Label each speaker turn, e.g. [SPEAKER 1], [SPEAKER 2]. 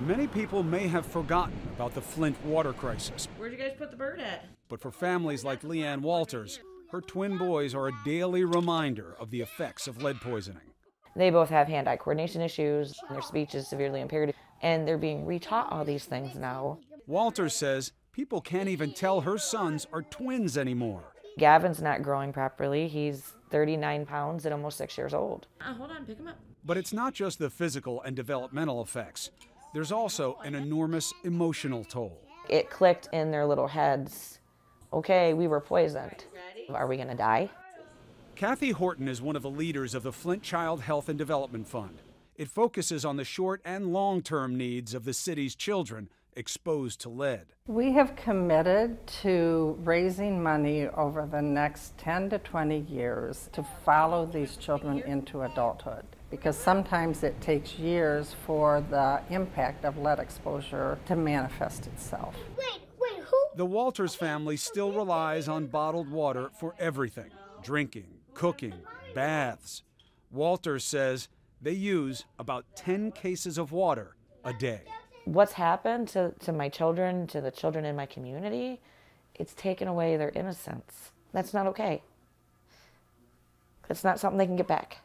[SPEAKER 1] Many people may have forgotten about the Flint water crisis,
[SPEAKER 2] Where'd you guys put the bird at?
[SPEAKER 1] but for families like Leanne Walters, her twin boys are a daily reminder of the effects of lead poisoning.
[SPEAKER 3] They both have hand eye coordination issues, their speech is severely impaired, and they're being retaught all these things now.
[SPEAKER 1] Walters says people can't even tell her sons are twins anymore.
[SPEAKER 3] Gavin's not growing properly. He's 39 pounds and almost six years old.
[SPEAKER 2] Uh, hold on, pick him up.
[SPEAKER 1] But it's not just the physical and developmental effects, there's also an enormous emotional toll.
[SPEAKER 3] It clicked in their little heads okay, we were poisoned. Are we going to die?
[SPEAKER 1] Kathy Horton is one of the leaders of the Flint Child Health and Development Fund. It focuses on the short and long term needs of the city's children exposed to lead.
[SPEAKER 4] We have committed to raising money over the next 10 to 20 years to follow these children into adulthood because sometimes it takes years for the impact of lead exposure to manifest itself.
[SPEAKER 5] Wait, wait, who?
[SPEAKER 1] The Walters family still relies on bottled water for everything drinking, cooking, baths. Walters says they use about 10 cases of water a day.
[SPEAKER 3] What's happened to, to my children, to the children in my community, it's taken away their innocence. That's not okay. That's not something they can get back.